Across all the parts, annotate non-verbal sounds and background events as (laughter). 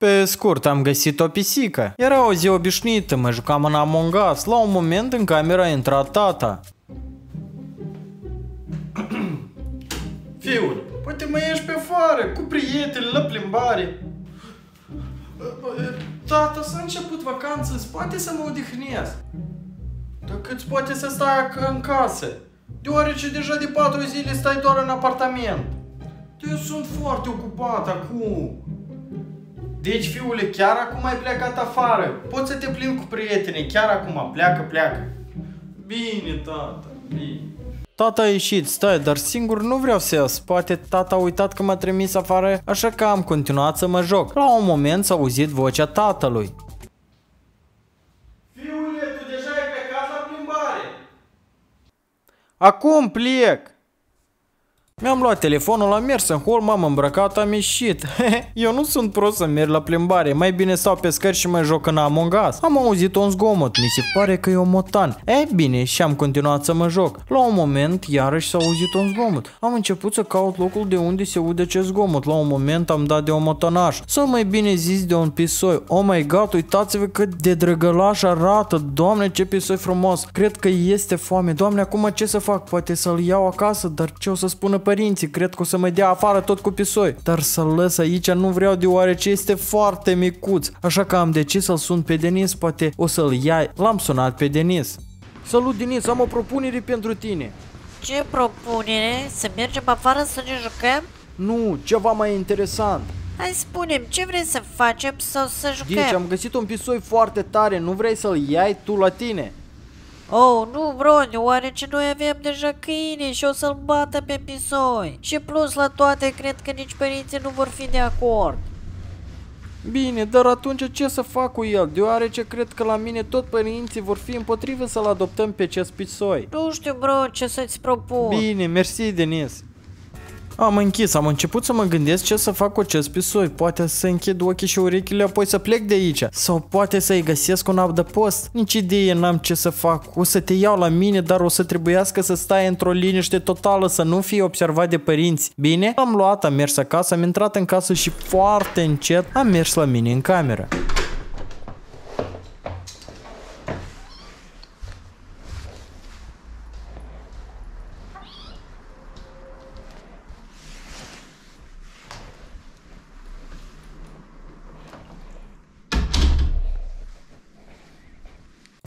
Pe scurt, am găsit o pisică. Era o zi obișnuită, mă jucam în Among Us. La un moment în camera a intrat tata. Fiul, poate mă ieși pe afară, cu prietenii, la plimbare. Tata, s-a început vacanță, îți poate să mă odihnesc. Dacă îți poate să stai ac- în casă, deoarece deja de patru zile stai doar în apartament. Eu sunt foarte ocupat acum. Deci, fiule, chiar acum ai plecat afară. Poți să te plimbi cu prietenii, chiar acum, pleacă, pleacă. Bine, tata, bine. Tata a ieșit, stai, dar singur nu vreau să ies. Poate tata a uitat că m-a trimis afară, așa că am continuat să mă joc. La un moment s-a auzit vocea tatălui. Fiule, tu deja ai plecat la plimbare. Acum plec. Mi-am luat telefonul, am mers în hol, m-am îmbrăcat, am ieșit. (laughs) Eu nu sunt prost să merg la plimbare, mai bine stau pe scări și mă joc în Among Us. Am auzit un zgomot, mi se pare că e un motan. E bine, și am continuat să mă joc. La un moment, iarăși s-a auzit un zgomot. Am început să caut locul de unde se aude acest zgomot. La un moment am dat de un motonaș. Sau mai bine zis de un pisoi. Oh my god, uitați-vă cât de drăgălaș arată. Doamne, ce pisoi frumos. Cred că este foame. Doamne, acum ce să fac? Poate să-l iau acasă, dar ce o să spună părinții? Cred că o să mă dea afară tot cu pisoi. Dar să-l lăs aici nu vreau deoarece este foarte micuț. Așa că am decis să-l sun pe Denis, poate o să-l ia. L-am sunat pe Denis. Salut Denis, am o propunere pentru tine. Ce propunere? Să mergem afară să ne jucăm? Nu, ceva mai interesant. Hai spune ce vrei să facem sau să jucăm? Deci am găsit un pisoi foarte tare, nu vrei să-l iai tu la tine? Oh, nu, Bron, deoarece noi avem deja câine și o să-l bată pe pisoi. Și plus la toate, cred că nici părinții nu vor fi de acord. Bine, dar atunci ce să fac cu el? Deoarece cred că la mine tot părinții vor fi împotrivă să-l adoptăm pe acest pisoi. Nu știu, bro, ce să-ți propun. Bine, mersi, Denis. Am închis, am început să mă gândesc ce să fac cu acest pisoi. Poate să închid ochii și urechile, apoi să plec de aici. Sau poate să-i găsesc un adăpost. Nici idee n-am ce să fac. O să te iau la mine, dar o să trebuiască să stai într-o liniște totală, să nu fii observat de părinți. Bine? Am luat, am mers acasă, am intrat în casă și foarte încet am mers la mine în cameră.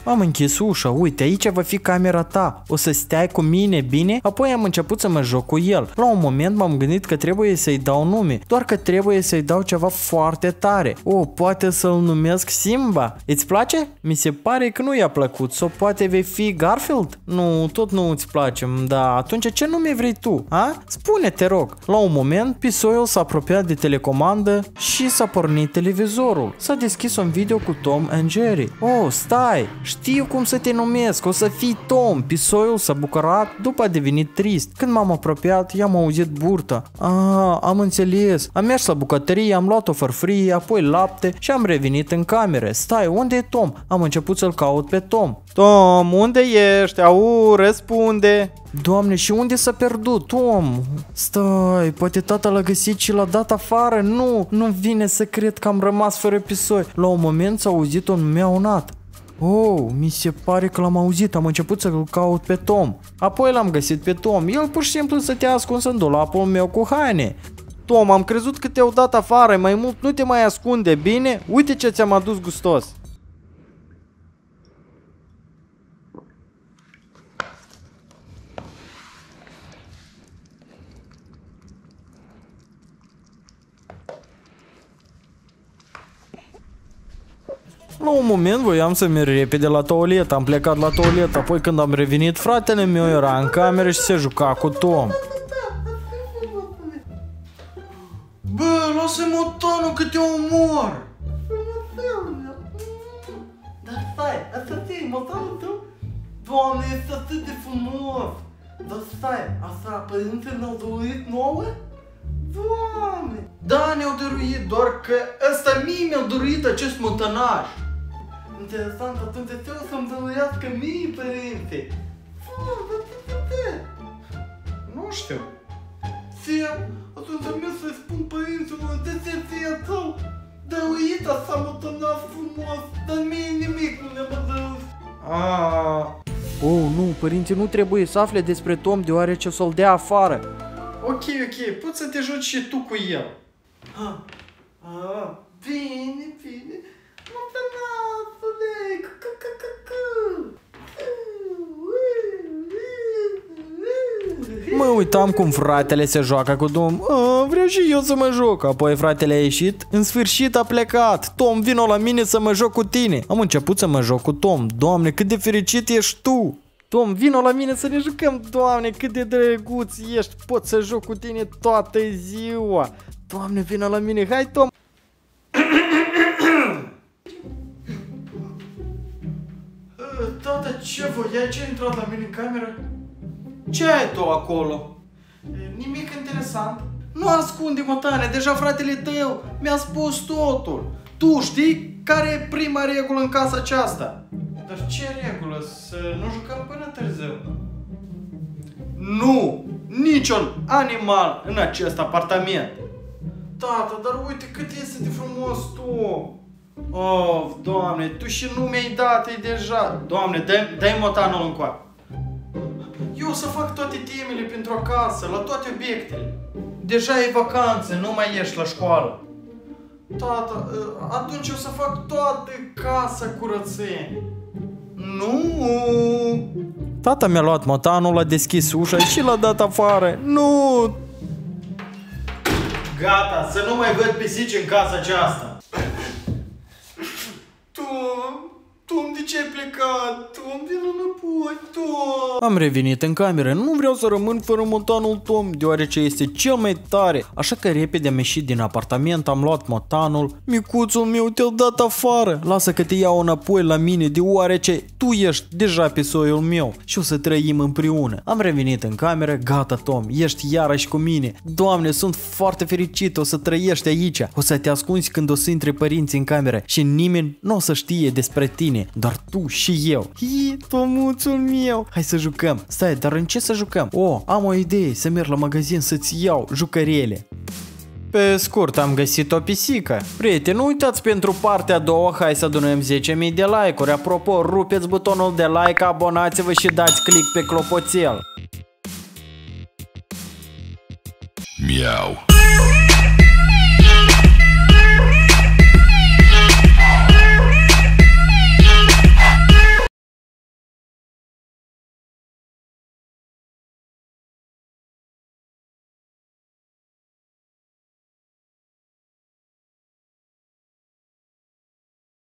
Am închis ușa, uite, aici va fi camera ta. O să stai cu mine, bine? Apoi am început să mă joc cu el. La un moment m-am gândit că trebuie să-i dau nume, doar că trebuie să-i dau ceva foarte tare. O, poate să-l numesc Simba. Îți place? Mi se pare că nu i-a plăcut. Sau poate vei fi Garfield? Nu, tot nu îți place, da, atunci ce nume vrei tu? A? Spune, te rog. La un moment, pisoiul s-a apropiat de telecomandă și s-a pornit televizorul. S-a deschis un video cu Tom and Jerry. Oh, stai! Știu cum să te numesc, o să fii Tom. Pisoiul s-a bucurat, după a devenit trist. Când m-am apropiat, i-am auzit burta. Ah, am înțeles. Am mers la bucătărie, am luat o farfurie, apoi lapte și am revenit în cameră. Stai, unde e Tom? Am început să-l caut pe Tom. Tom, unde ești? Au, răspunde. Doamne, și unde s-a pierdut? Tom, stai, poate tata l-a găsit și l-a dat afară? Nu, nu vine să cred că am rămas fără pisoi. La un moment s-a auzit un miaunat. Oh, mi se pare că l-am auzit, am început să-l caut pe Tom. Apoi l-am găsit pe Tom, el pur și simplu stătea ascuns în dulapul meu cu haine. Tom, am crezut că te-au dat afară, mai mult nu te mai ascunde, bine? Uite ce ți-am adus gustos. La un moment voiam să merg repede la toalet, am plecat la toalet, apoi când am revenit, fratele meu era în cameră și se juca cu Tom. Bă, lasă motanul că te omor! Dar stai, asta ți motanul tău? Doamne, este atât de frumos! Dar stai, asta părintele ne-au dăruit nouă? Doamne! Da, ne-au dăruit, doar că ăsta mie mi-a dăruit acest motănaș. Interesant, atunci ce o să-mi dăruiască mie, părinte? Nu știu. Ție, atunci am să-i spun părinților de ce ție tău dăruie Rita s-a mutat frumos, dar mie nimic nu ne-a dus. Ah. Oh, nu, părinții nu trebuie să afle despre Tom deoarece o să-l dea afară. Ok, ok, poți să te joci și tu cu el. Ah, ah, bine, bine. Mă uitam cum fratele se joacă cu Tom. A, vreau și eu să mă joc. Apoi fratele a ieșit. În sfârșit a plecat. Tom, vino la mine să mă joc cu tine. Am început să mă joc cu Tom. Doamne, cât de fericit ești tu. Tom, vino la mine să ne jucăm, Doamne, cât de drăguț ești, pot să joc cu tine toată ziua. Doamne, vino la mine, hai Tom. (clears throat) Tata, ce voiai? Ce ai intrat la mine în cameră? Ce ai tu acolo? Nimic interesant. Nu ascunde-mă, Tane, deja fratele tău mi-a spus totul. Tu știi care e prima regulă în casa aceasta? Dar ce regulă? Să nu jucăm până târziu? Nu! Niciun animal în acest apartament! Tata, dar uite cât este de frumos tu! Oh, doamne, tu și nu mi-ai dat -i deja! Doamne, dai, dai motanul încoa! Eu o să fac toate temele pentru acasă, la toate obiectele. Deja e vacanțe, nu mai ești la școală. Tata, atunci o să fac toată casa curățenie. Nu! Tata mi-a luat motanul, a deschis ușa și l-a dat afară. Nu! Gata, să nu mai văd pisici în casa aceasta. Tu, Tom, de ce ai plecat? Tom, vină înapoi, Tom! Am revenit în cameră, nu vreau să rămân fără motanul Tom, deoarece este cel mai tare. Așa că repede am ieșit din apartament, am luat motanul. Micuțul meu te-a dat afară, lasă că te iau înapoi la mine, deoarece tu ești deja pe soiul meu și o să trăim împreună. Am revenit în cameră, gata Tom, ești iarăși cu mine. Doamne, sunt foarte fericit, o să trăiești aici. O să te ascunzi când o să intre părinții în cameră și nimeni nu o să știe despre tine doar tu și eu. Hi, tomuțul meu! Hai să jucăm. Stai, dar în ce să jucăm? Oh, am o idee, să merg la magazin să-ți iau jucărele. Pe scurt, am găsit o pisică. Prieteni, nu uitați pentru partea a doua, hai să adunăm 10.000 de like-uri. Apropo, rupeți butonul de like, abonați-vă și dați click pe clopoțel. Miau.